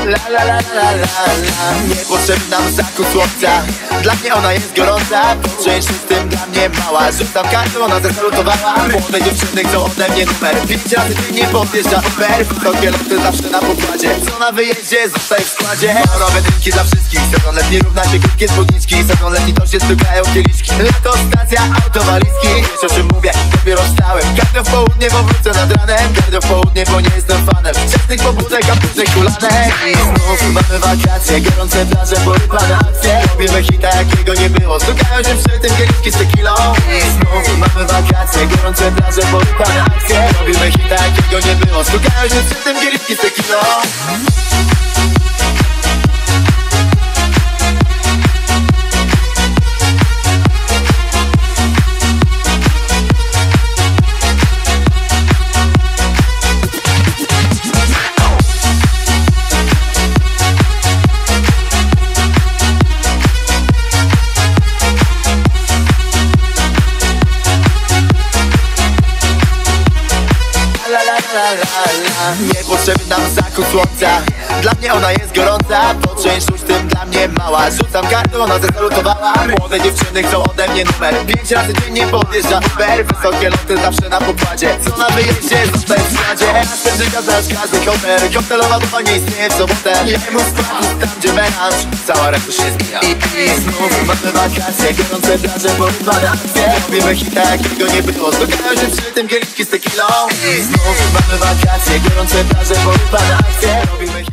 La la la la la la nam zakus łokcia dla mnie ona jest gorąca Część z tym dla mnie mała. Rzut tam kartę, ona zasalutowała Młode dziewczyny chcą ode mnie numer. Pięć razy dziennie podjeżdża Uber Krokie loty zawsze na pokładzie. Co na wyjeździe, zostaje w składzie. Morowe dymki dla wszystkich. Sezon letni równa się krótkie spódniczki. Sezon letni to się stukają kieliszki. Lato, stacja, auto, walizki Wiesz o czym mówię, dopiero wstałem. Kartę w południe, bo wrócę nad ranem. Kartę w południe, bo nie jestem fanem. Wczesnych pobudek, a później kulane I znów mamy wakacje. Gorące plaże, porywane akcje. Robimy hita takiego nie było. Stukają się przy tym z tequilą. Znów mamy wakacje, gorące plaże, poruchane akcje Robimy hit, takiego nie było. Stukają się przy tym z tequilą. la la Niepotrzebny nam zachód słońca. Dla mnie ona jest gorąca, po część tym dla mnie mała. Rzucam kartę, ona zasalutowała. Młode dziewczyny chcą ode mnie numer. Pięć razy dziennie podjeżdża Uber. Wysokie loty zawsze na pokładzie. Co na wyjeździe, zostań w składzie Następny gazarz, każdy hotel Hotelowa dupa nie istnieje w sobotę. Jemu spadł tam, gdzie melanż Cała reszta się zmienia. I, i znów mamy wakacje. Gorące plaże, porybane akcje Robimy hita, jakiego nie było Stokają się przy tym kieliszki z tequilą. I znów mamy wakacje. Gorące plaże, porybane akcje Robimy